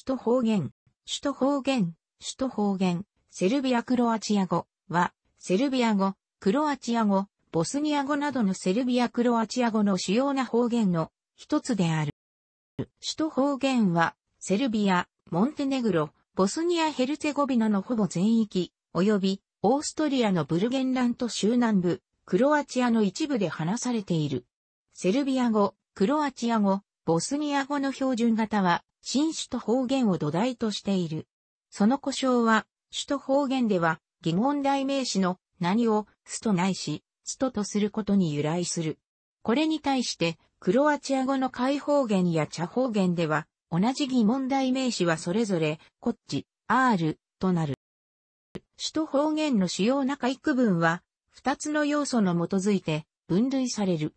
首都方言、首都方言、首都方言、セルビア・クロアチア語。は、セルビア語、クロアチア語、ボスニア語などのセルビア・クロアチア語の主要な方言の一つである。首都方言は、セルビア、モンテネグロ、ボスニア・ヘルツェゴビナのほぼ全域、及び、オーストリアのブルゲンラント州南部、クロアチアの一部で話されている。セルビア語、クロアチア語、ボスニア語の標準型は、新首都方言を土台としている。その故障は、首都方言では、疑問代名詞の何を、スとないし、ストとすることに由来する。これに対して、クロアチア語の開方言や茶方言では、同じ疑問代名詞はそれぞれ、こっち、R となる。首都方言の主要な回区分は、二つの要素の基づいて分類される。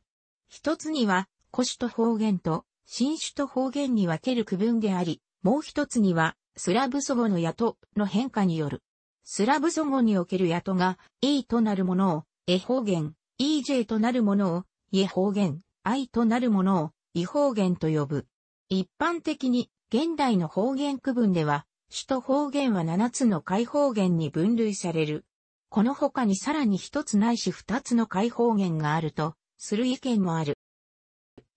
一つには、古首都方言と新首都方言に分ける区分であり、もう一つには、スラブ祖語のヤトの変化による。スラブ祖語におけるヤトが E となるものをエ方言、EJ となるものをイエ方言、I となるものをイ方言と呼ぶ。一般的に現代の方言区分では、首都方言は7つの開方言に分類される。この他にさらに1つないし2つの開方言があるとする意見もある。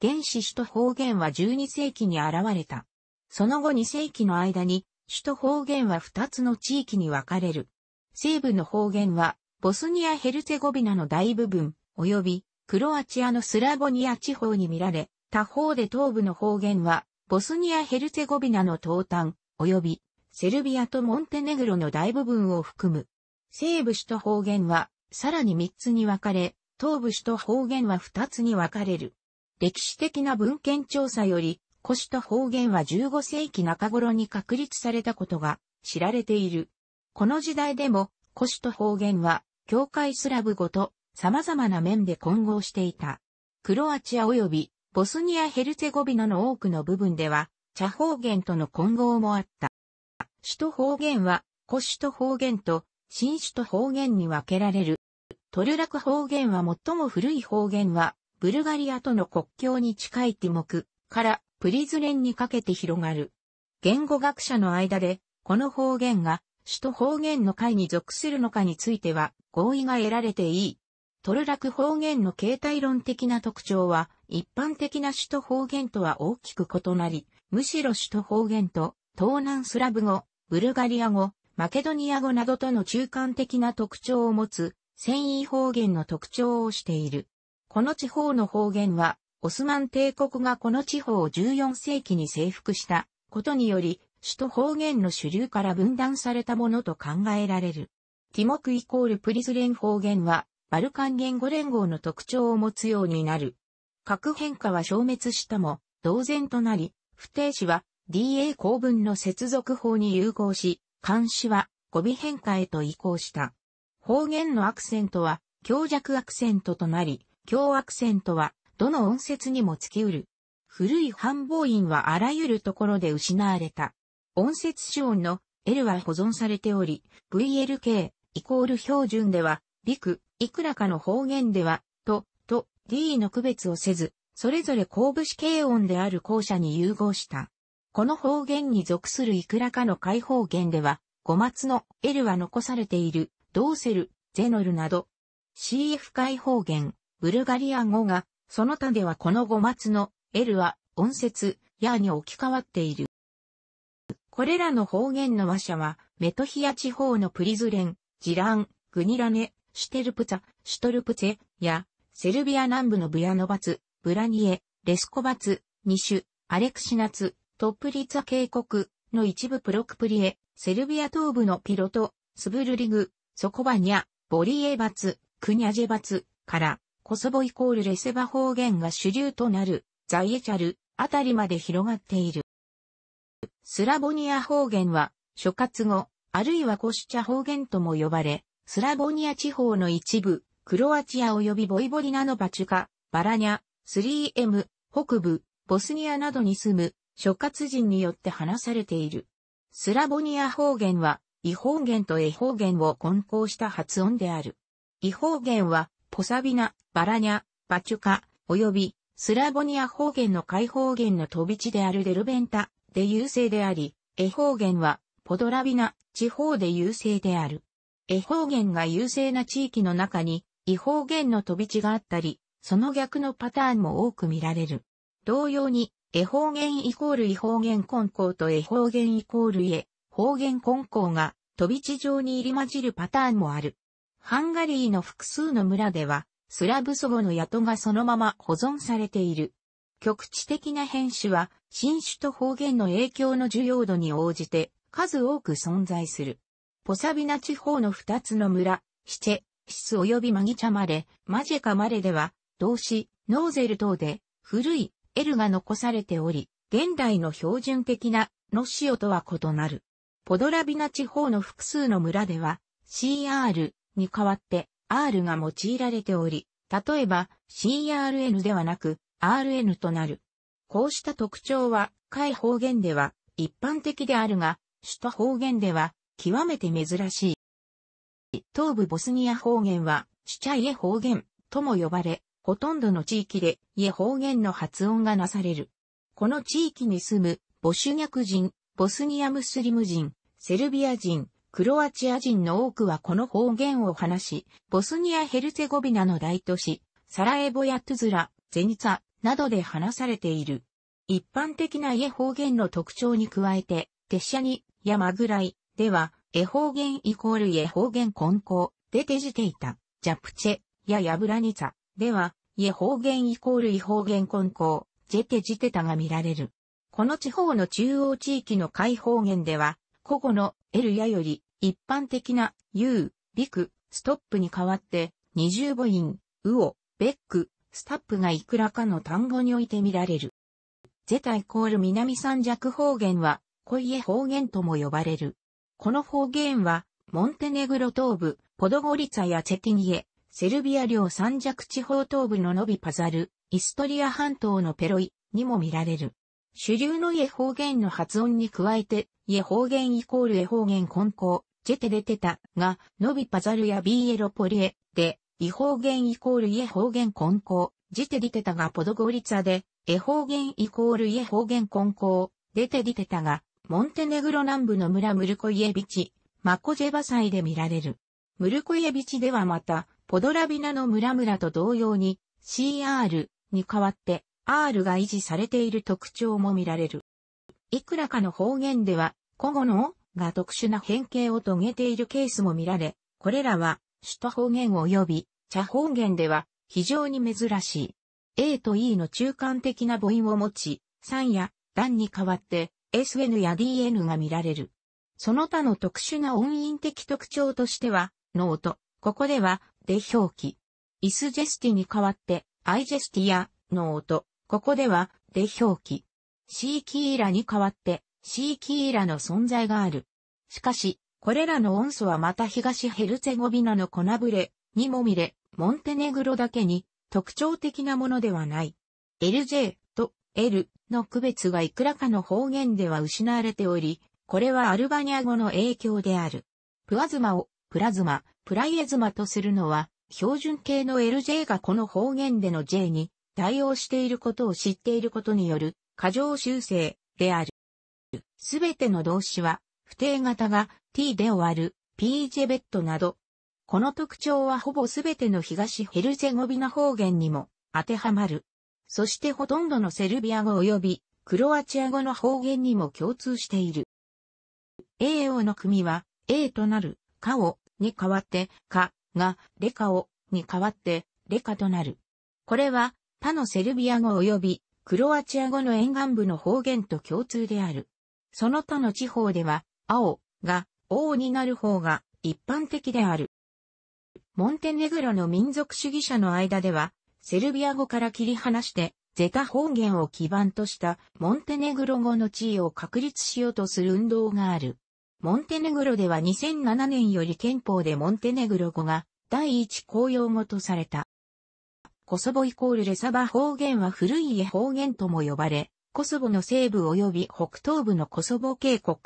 原始首都方言は12世紀に現れた。その後2世紀の間に首都方言は2つの地域に分かれる。西部の方言はボスニア・ヘルツェゴビナの大部分、及びクロアチアのスラボニア地方に見られ、他方で東部の方言はボスニア・ヘルツェゴビナの東端、及びセルビアとモンテネグロの大部分を含む。西部首都方言はさらに3つに分かれ、東部首都方言は2つに分かれる。歴史的な文献調査より、古首都方言は15世紀中頃に確立されたことが知られている。この時代でも、古首都方言は、境界スラブ語と様々な面で混合していた。クロアチア及びボスニア・ヘルツェゴビナの多くの部分では、茶方言との混合もあった。首都方言は、古首都方言と新首都方言に分けられる。トルラク方言は最も古い方言は、ブルガリアとの国境に近いティモクからプリズレンにかけて広がる。言語学者の間で、この方言が首都方言の会に属するのかについては合意が得られていい。トルラク方言の形態論的な特徴は一般的な首都方言とは大きく異なり、むしろ首都方言と東南スラブ語、ブルガリア語、マケドニア語などとの中間的な特徴を持つ繊維方言の特徴をしている。この地方の方言は、オスマン帝国がこの地方を14世紀に征服したことにより、首都方言の主流から分断されたものと考えられる。ティモクイコールプリズレン方言は、バルカン言語連合の特徴を持つようになる。核変化は消滅したも、同然となり、不定詞は DA 公文の接続法に融合し、漢詞は語尾変化へと移行した。方言のアクセントは強弱アクセントとなり、強アクセントは、どの音節にもつきうる。古い繁忙音はあらゆるところで失われた。音節子音の L は保存されており、VLK イコール標準では、ビク、いくらかの方言では、と、と、D の区別をせず、それぞれ後部詞形音である後者に融合した。この方言に属するいくらかの開方言では、語末の L は残されている、ドーセル、ゼノルなど、CF 開方言、ブルガリア語が、その他ではこの語末の L は音節、やに置き換わっている。これらの方言の話者は、メトヒア地方のプリズレン、ジラン、グニラネ、シュテルプツァ、シュトルプツェや、セルビア南部のブヤノバツ、ブラニエ、レスコバツ、ニシュ、アレクシナツ、トップリツァ渓谷の一部プロクプリエ、セルビア東部のピロト、スブルリグ、ソコバニャ、ボリエバツ、クニャジェバツから、コソボイコールレセバ方言が主流となるザイエチャルあたりまで広がっている。スラボニア方言は諸活語、あるいはコシチャ方言とも呼ばれ、スラボニア地方の一部、クロアチア及びボイボリナのバチュカ、バラニャ、3M、北部、ボスニアなどに住む諸活人によって話されている。スラボニア方言は、異方言とエ方言を混交した発音である。異方言は、ポサビナ、バラニャ、バチュカ、及びスラボニア方言の開方言の飛び地であるデルベンタで優勢であり、エ方言は、ポドラビナ地方で優勢である。エ方言が優勢な地域の中に、異方言の飛び地があったり、その逆のパターンも多く見られる。同様に、エ方言イコール異方言根校とエ方言イコールエ、方言根校が飛び地上に入り混じるパターンもある。ハンガリーの複数の村では、スラブ祖語の宿がそのまま保存されている。局地的な変種は、新種と方言の影響の重要度に応じて数多く存在する。ポサビナ地方の二つの村、シチェ、シス及びマギチャマレ、マジェカマレでは、動詞、ノーゼル等で古い L が残されており、現代の標準的なノシオとは異なる。ポドラビナ地方の複数の村では CR に代わって R が用いられており、例えば CRN ではなく RN となる。こうした特徴は、海方言では一般的であるが、首都方言では極めて珍しい。東部ボスニア方言は、シチャイエ方言とも呼ばれ、ほとんどの地域でイエ方言の発音がなされる。この地域に住むボシュニャク人、ボスニアムスリム人、セルビア人、クロアチア人の多くはこの方言を話し、ボスニア・ヘルツェゴビナの大都市、サラエボやトゥズラ、ゼニツァなどで話されている。一般的な家方言の特徴に加えて、鉄車に、やまぐらい、では、絵方言イコール絵方言根校で手じていた。ジャプチェやヤブラニツァでは、家方言イコール異方言根校ジェテジテタが見られる。この地方の中央地域の海方言では、古語の L やより一般的な U、ビク、ストップに代わって二重母音、ウオ、ベック、スタップがいくらかの単語において見られる。ゼタイコール南三弱方言は、コイエ方言とも呼ばれる。この方言は、モンテネグロ東部、ポドゴリツァやチェティニエ、セルビア領三弱地方東部のノビパザル、イストリア半島のペロイにも見られる。主流の家方言の発音に加えて、家方言イコールエ方言根校、ジェテレテタが、ノビパザルやビーエロポリエで、異方言イコール家方言根校、ジテリテタがポドゴリツァで、エ方言イコール家方言根校、デテリテタが、モンテネグロ南部の村ムルコイエビチ、マコジェバサイで見られる。ムルコイエビチではまた、ポドラビナの村々と同様に CR に代わって R が維持されている特徴も見られる。いくらかの方言では、古語のが特殊な変形を遂げているケースも見られ、これらは首都方言及び茶方言では非常に珍しい。A と E の中間的な母音を持ち、3や段に代わって SN や DN が見られる。その他の特殊な音韻的特徴としては、ノート。ここでは、で表記。イスジェスティに代わって、アイジェスティや、ノート。ここでは、で表記。シーキーラに代わって、シーキーラの存在がある。しかし、これらの音素はまた東ヘルツェゴビナのコナブレにも見れ、モンテネグロだけに特徴的なものではない。LJ と L の区別がいくらかの方言では失われており、これはアルバニア語の影響である。プワズマをプラズマ、プライエズマとするのは、標準形の LJ がこの方言での J に対応していることを知っていることによる過剰修正である。すべての動詞は、不定型が t で終わる p ジェベットなど。この特徴はほぼすべての東ヘルゼゴビナ方言にも当てはまる。そしてほとんどのセルビア語及びクロアチア語の方言にも共通している。A オの組は A となるカオに代わってカがレカオに代わってレカとなる。これは他のセルビア語及びクロアチア語の沿岸部の方言と共通である。その他の地方では青が王になる方が一般的である。モンテネグロの民族主義者の間ではセルビア語から切り離して、ゼタ方言を基盤としたモンテネグロ語の地位を確立しようとする運動がある。モンテネグロでは2007年より憲法でモンテネグロ語が第一公用語とされた。コソボイコールレサバ方言は古い家方言とも呼ばれ、コソボの西部及び北東部のコソボ渓谷、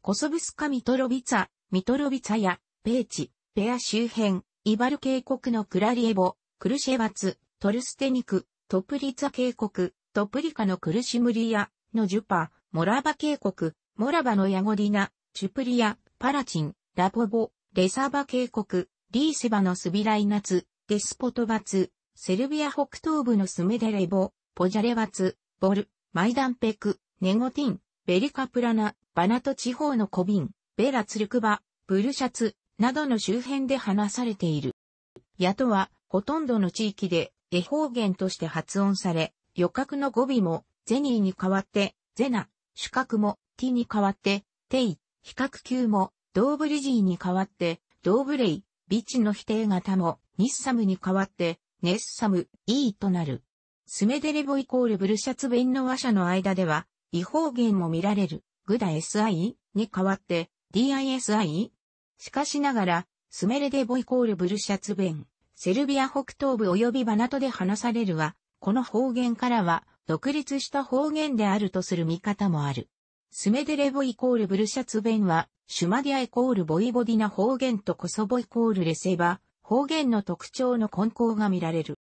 コソブスカミトロビツァ、ミトロビツァや、ペーチ、ペア周辺、イバル渓谷のクラリエボ、クルシェバツ、トルステニク、トプリツァ渓谷、トプリカのクルシムリア、のジュパ、モラバ渓谷、モラバのヤゴリナ、チュプリア、パラチン、ラポボ、レサバ渓谷、リーセバのスビライナツ、デスポトバツ、セルビア北東部のスメデレボ、ポジャレバツ、ボル、マイダンペク、ネゴティン、ベリカプラナ、バナト地方のコビン、ベラツルクバ、ブルシャツ、などの周辺で話されている。ヤトは、ほとんどの地域で、絵方言として発音され、余格の語尾も、ゼニーに代わって、ゼナ、主格も、ティに代わって、テイ、比較級も、ドーブリジーに代わって、ドーブレイ、ビチの否定型も、ニッサムに代わって、ネッサム、イーとなる。スメデレボイコールブルシャツ弁の話者の間では、違法言も見られる、グダ SI に代わって、DISI? しかしながら、スメレデボイコールブルシャツ弁、セルビア北東部及びバナトで話されるは、この方言からは、独立した方言であるとする見方もある。スメデレボイコールブルシャツ弁は、シュマディアイコールボイボディナ方言とコソボイコールレセバ、方言の特徴の混交が見られる。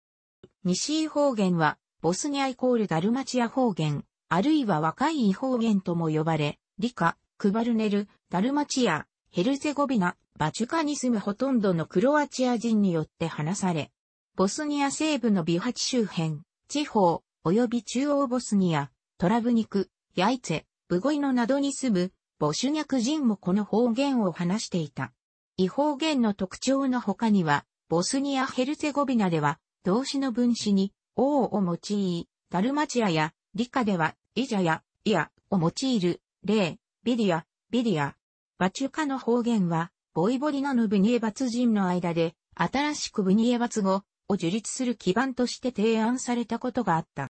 西方言は、ボスニアイコールダルマチア方言、あるいは若い方言とも呼ばれ、リカ、クバルネル、ダルマチア、ヘルゼゴビナ、バチュカに住むほとんどのクロアチア人によって話され、ボスニア西部のビハチ周辺、地方、及び中央ボスニア、トラブニク、ヤイツェ、ブゴイノなどに住む、ボシュニャク人もこの方言を話していた。異方言の特徴の他には、ボスニア・ヘルツェゴビナでは、動詞の分詞に、王を用い、ダルマチアや、リカでは、イジャや、イヤを用いる、レイ、ビディア、ビディア。バチュカの方言は、ボイボリナのブニエバツ人の間で、新しくブニエバツ語を樹立する基盤として提案されたことがあった。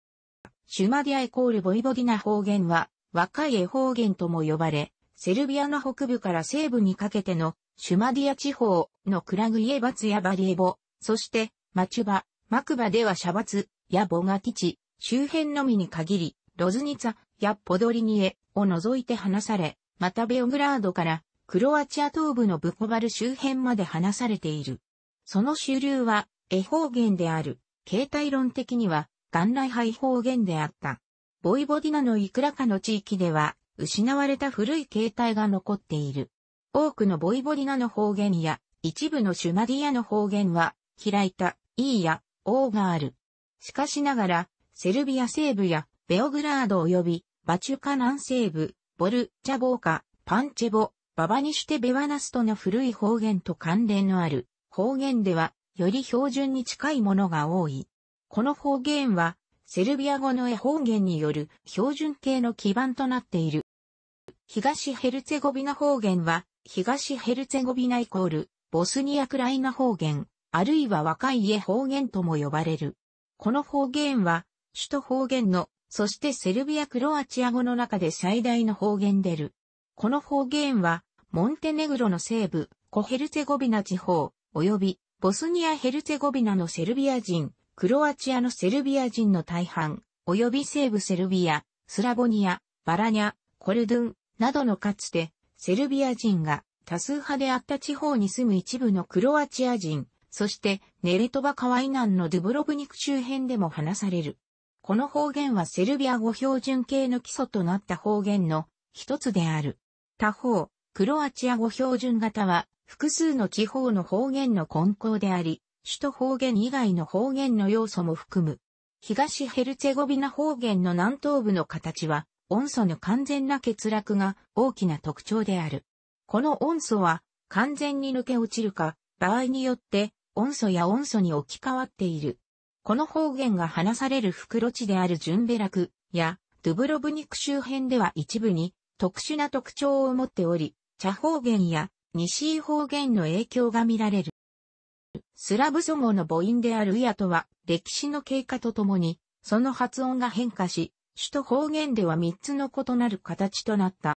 シュマディアイコールボイボディナ方言は、若い絵方言とも呼ばれ、セルビアの北部から西部にかけてのシュマディア地方のクラグイエバツやバリエボ、そしてマチュバ、マクバではシャバツやボガティチ、周辺のみに限り、ロズニツァやポドリニエを除いて話され、またベオグラードからクロアチア東部のブコバル周辺まで話されている。その主流は、絵方言である。形態論的には、元来廃方言であった。ボイボディナのいくらかの地域では、失われた古い形態が残っている。多くのボイボディナの方言や、一部のシュマディアの方言は、開いた、いいや、王がある。しかしながら、セルビア西部や、ベオグラード及び、バチュカ南西部、ボル、チャボーカ、パンチェボ、ババニシュテベワナストの古い方言と関連のある方言では、より標準に近いものが多い。この方言は、セルビア語の絵方言による標準形の基盤となっている。東ヘルツェゴビナ方言は、東ヘルツェゴビナイコール、ボスニアクライナ方言、あるいは若い家方言とも呼ばれる。この方言は、首都方言の、そしてセルビア・クロアチア語の中で最大の方言でる。この方言は、モンテネグロの西部、コヘルツェゴビナ地方、及び、ボスニア・ヘルツェゴビナのセルビア人、クロアチアのセルビア人の大半、及び西部セルビア、スラボニア、バラニャ、コルドゥン、などのかつて、セルビア人が多数派であった地方に住む一部のクロアチア人、そしてネレトバ川以南のドゥブロブニク周辺でも話される。この方言はセルビア語標準形の基礎となった方言の一つである。他方、クロアチア語標準型は複数の地方の方言の根校であり、首都方言以外の方言の要素も含む。東ヘルツェゴビナ方言の南東部の形は、音素の完全な欠落が大きな特徴である。この音素は完全に抜け落ちるか、場合によって音素や音素に置き換わっている。この方言が話される袋地であるジュンベラクやドゥブロブニク周辺では一部に特殊な特徴を持っており、茶方言や西方言の影響が見られる。スラブ祖語の母音であるウヤとは、歴史の経過とともに、その発音が変化し、首都方言では3つの異なる形となった。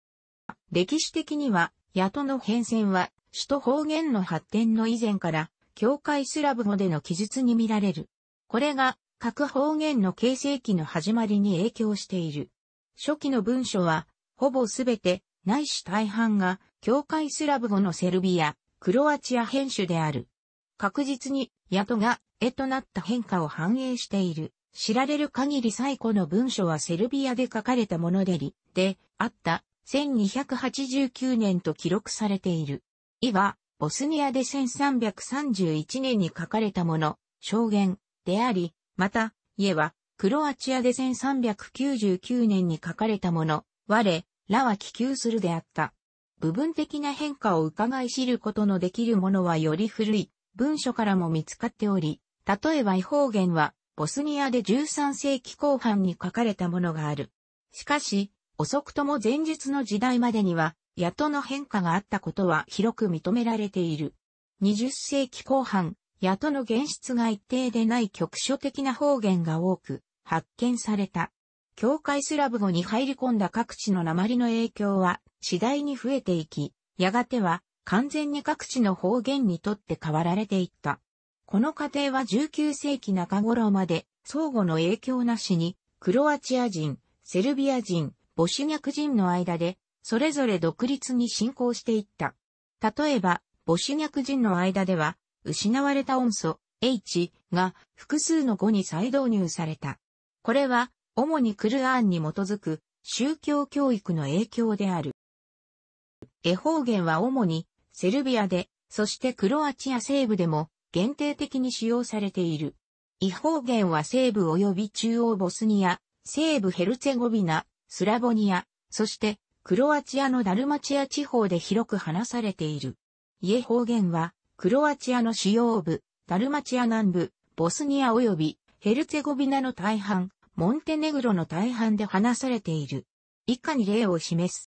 歴史的には、ヤトの変遷は、首都方言の発展の以前から、境界スラブ語での記述に見られる。これが、各方言の形成期の始まりに影響している。初期の文書は、ほぼすべて、ないし大半が、境界スラブ語のセルビア、クロアチア編集である。確実に、ヤトが、絵となった変化を反映している。知られる限り最古の文書はセルビアで書かれたものでり、で、あった、1289年と記録されている。イは、ボスニアで1331年に書かれたもの、証言であり、また、イは、クロアチアで1399年に書かれたもの、我らは気球するであった。部分的な変化を伺い知ることのできるものはより古い文書からも見つかっており、例えば違法言はボスニアで13世紀後半に書かれたものがある。しかし、遅くとも前日の時代までには、野党の変化があったことは広く認められている。20世紀後半、野党の現出が一定でない局所的な方言が多く発見された。教会スラブ語に入り込んだ各地の鉛の影響は次第に増えていき、やがては完全に各地の方言にとって変わられていった。この過程は19世紀中頃まで相互の影響なしにクロアチア人、セルビア人、ボシュニャク人の間でそれぞれ独立に進行していった。例えば、ボシュニャク人の間では失われた音素 H が複数の語に再導入された。これは主にクルアーンに基づく宗教教育の影響である。絵方言は主にセルビアで、そしてクロアチア西部でも限定的に使用されている。違方言は西部及び中央ボスニア、西部ヘルツェゴビナ、スラボニア、そしてクロアチアのダルマチア地方で広く話されている。家方言はクロアチアの主要部、ダルマチア南部、ボスニア及びヘルツェゴビナの大半、モンテネグロの大半で話されている。以下に例を示す。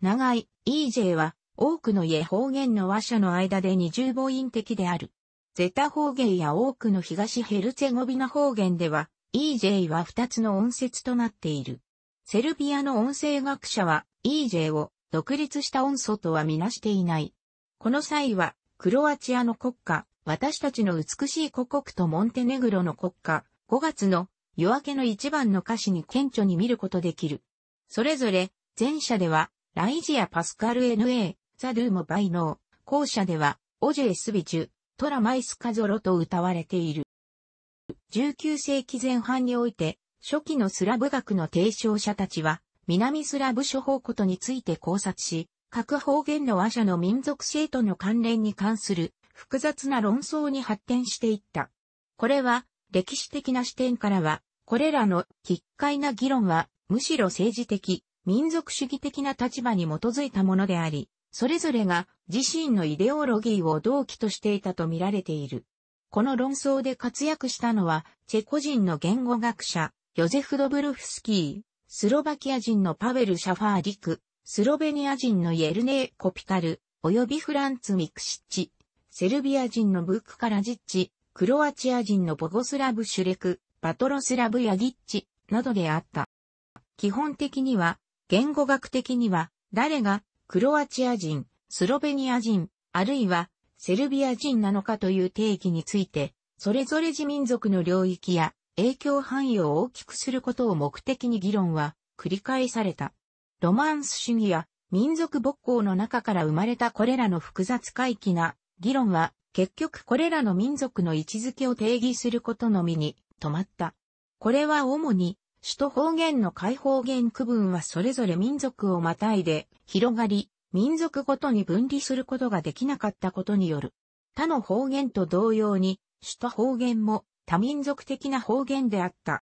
長い EJ は多くの家方言の話者の間で二重母音的である。ゼタ方言や多くの東ヘルツェゴビナ方言では EJ は二つの音節となっている。セルビアの音声学者は EJ を独立した音素とはみなしていない。この際はクロアチアの国歌、私たちの美しい故国とモンテネグロの国歌、5月の夜明けの一番の歌詞に顕著に見ることできる。それぞれ、前者では、ライジア・パスカル N.A., ザ・ドゥーモ・バイノー、後者では、オジェ・スビチュ、トラ・マイスカゾロと歌われている。19世紀前半において、初期のスラブ学の提唱者たちは、南スラブ諸方ことについて考察し、各方言の話者の民族性との関連に関する複雑な論争に発展していった。これは、歴史的な視点からは、これらの奇怪な議論は、むしろ政治的、民族主義的な立場に基づいたものであり、それぞれが自身のイデオロギーを同期としていたと見られている。この論争で活躍したのは、チェコ人の言語学者、ヨゼフ・ドブルフスキー、スロバキア人のパベル・シャファーリク、スロベニア人のイエルネー・コピタル、及びフランツ・ミクシッチ、セルビア人のブック・カラジッチ、クロアチア人のボゴスラブ・シュレク、バトロスラブ・ヤギッチ、などであった。基本的には、言語学的には、誰がクロアチア人、スロベニア人、あるいはセルビア人なのかという定義について、それぞれ自民族の領域や影響範囲を大きくすることを目的に議論は繰り返された。ロマンス主義や民族勃興の中から生まれたこれらの複雑回帰な議論は結局これらの民族の位置づけを定義することのみに止まった。これは主に首都方言の解放言区分はそれぞれ民族をまたいで広がり、民族ごとに分離することができなかったことによる。他の方言と同様に、首都方言も多民族的な方言であった。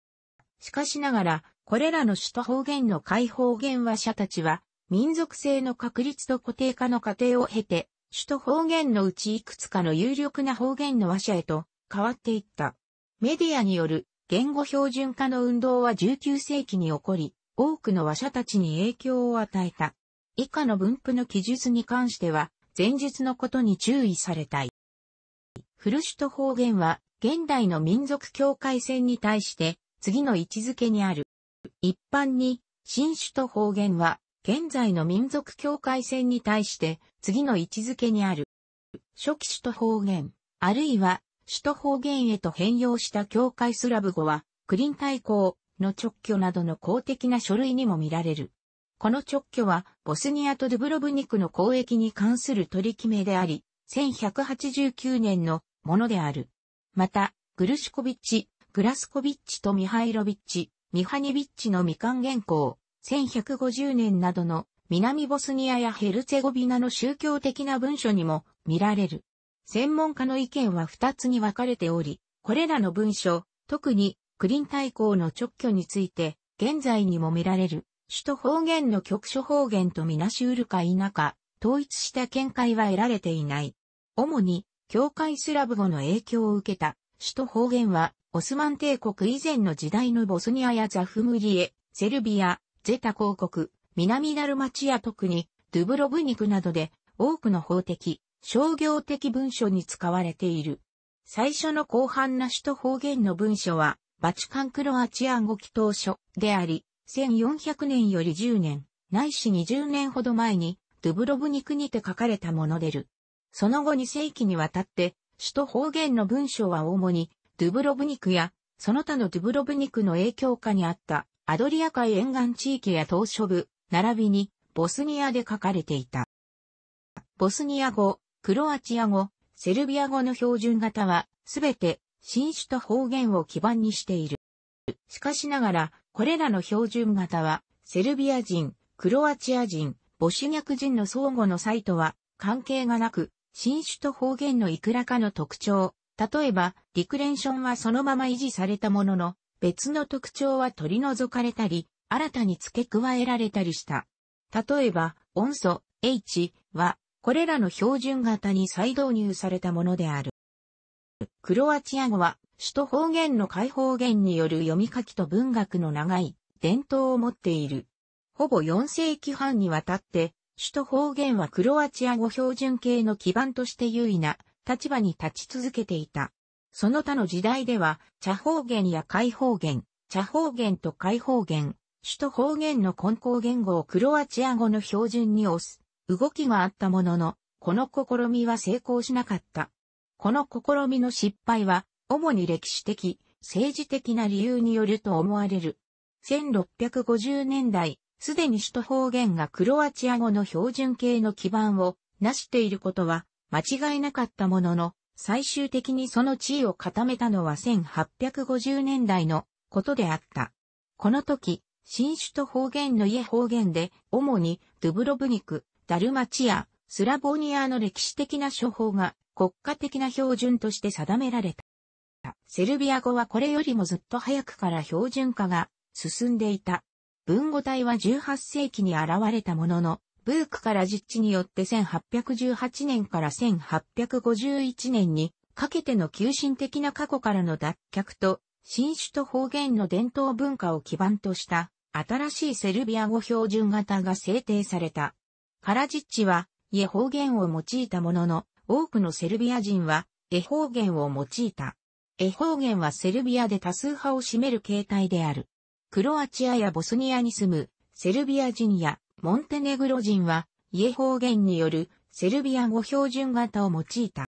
しかしながら、これらの首都方言の解放言話者たちは、民族性の確立と固定化の過程を経て、首都方言のうちいくつかの有力な方言の話者へと変わっていった。メディアによる言語標準化の運動は19世紀に起こり、多くの話者たちに影響を与えた。以下の分布の記述に関しては、前述のことに注意されたい。フルシュト方言は、現代の民族境界線に対して、次の位置づけにある。一般に、新首都方言は、現在の民族境界線に対して、次の位置づけにある。初期首都方言、あるいは首都方言へと変容した境界スラブ語は、クリン大公の直居などの公的な書類にも見られる。この直居は、ボスニアとドゥブロブニクの交易に関する取り決めであり、1189年のものである。また、グルシコビッチ、グラスコビッチとミハイロビッチ、ミハニビッチの未完原稿、1150年などの南ボスニアやヘルツェゴビナの宗教的な文書にも見られる。専門家の意見は二つに分かれており、これらの文書、特にクリン大公の直居について、現在にも見られる、首都方言の局所方言とみなしうるか否か、統一した見解は得られていない。主に、教会スラブ語の影響を受けた、首都方言は、オスマン帝国以前の時代のボスニアやザフムリエ、セルビア、ゼタ公国、南ダルマチア特に、ドゥブロブニクなどで、多くの法的、商業的文書に使われている。最初の広範な首都方言の文書は、バチカンクロアチア語祈祷書であり、1400年より10年、ないし20年ほど前に、ドゥブロブニクにて書かれたものでる。その後2世紀にわたって、首都方言の文章は主に、ドゥブロブニクや、その他のドゥブロブニクの影響下にあった、アドリア海沿岸地域や島嶼部、並びに、ボスニアで書かれていた。ボスニア語、クロアチア語、セルビア語の標準型は、すべて新種と方言を基盤にしている。しかしながら、これらの標準型は、セルビア人、クロアチア人、ボシュニャク人の相互のサイトは関係がなく、新種と方言のいくらかの特徴、例えば、リクレンションはそのまま維持されたものの、別の特徴は取り除かれたり、新たに付け加えられたりした。例えば、音素 H は、これらの標準型に再導入されたものである。クロアチア語は、首都方言の解放言による読み書きと文学の長い伝統を持っている。ほぼ4世紀半にわたって、首都方言はクロアチア語標準形の基盤として優位な立場に立ち続けていた。その他の時代では、茶方言や解方言、茶方言と解方言、首都方言の根高言語をクロアチア語の標準に押す動きがあったものの、この試みは成功しなかった。この試みの失敗は、主に歴史的、政治的な理由によると思われる。1650年代、すでに首都方言がクロアチア語の標準形の基盤を成していることは間違いなかったものの、最終的にその地位を固めたのは1850年代のことであった。この時、新首都方言の家方言で、主にドゥブロブニク、ダルマチア、スラボニアの歴史的な処方が国家的な標準として定められた。セルビア語はこれよりもずっと早くから標準化が進んでいた。文語体は18世紀に現れたものの、ブークから実地によって1818年から1851年にかけての急進的な過去からの脱却と、新種と方言の伝統文化を基盤とした新しいセルビア語標準型が制定された。カラジッチは、家方言を用いたものの、多くのセルビア人は、エ方言を用いた。エ方言はセルビアで多数派を占める形態である。クロアチアやボスニアに住むセルビア人やモンテネグロ人は、家方言によるセルビア語標準型を用いた。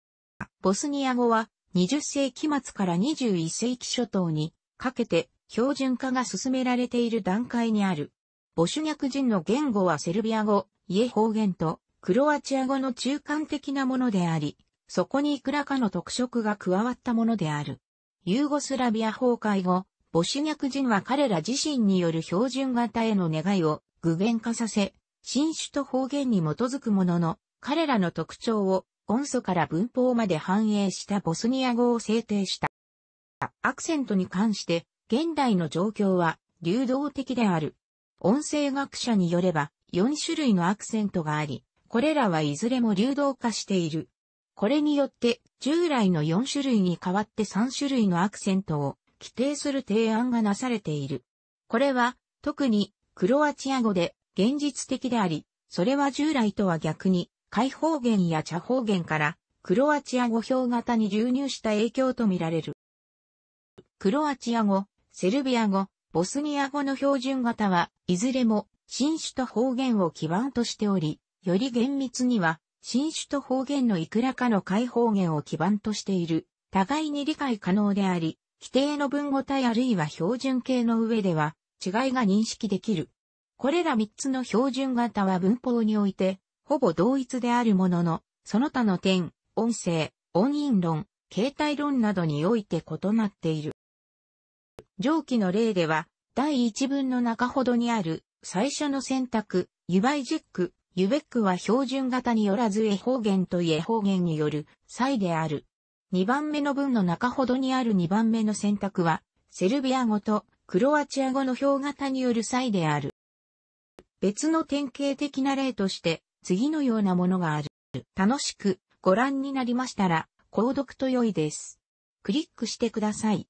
ボスニア語は20世紀末から21世紀初頭にかけて標準化が進められている段階にある。ボシュニャク人の言語はセルビア語、家方言とクロアチア語の中間的なものであり、そこにいくらかの特色が加わったものである。ユーゴスラビア崩壊後、ボシュニャク人は彼ら自身による標準型への願いを具現化させ、新種と方言に基づくものの、彼らの特徴を音素から文法まで反映したボスニア語を制定した。アクセントに関して、現代の状況は流動的である。音声学者によれば、4種類のアクセントがあり、これらはいずれも流動化している。これによって従来の4種類に代わって3種類のアクセントを規定する提案がなされている。これは特にクロアチア語で現実的であり、それは従来とは逆に開方言や茶方言からクロアチア語表型に流入した影響とみられる。クロアチア語、セルビア語、ボスニア語の標準型はいずれも新種と方言を基盤としており、より厳密には、新種と方言のいくらかの解方言を基盤としている、互いに理解可能であり、規定の文語体あるいは標準形の上では、違いが認識できる。これら3つの標準型は文法において、ほぼ同一であるものの、その他の点、音声、音韻論、形態論などにおいて異なっている。上記の例では、第一文の中ほどにある最初の選択、ユバイジェック、ユベックは標準型によらずエ方言とエ方言による際である。2番目の文の中ほどにある2番目の選択は、セルビア語とクロアチア語の表型による際である。別の典型的な例として、次のようなものがある。楽しくご覧になりましたら、購読と良いです。クリックしてください。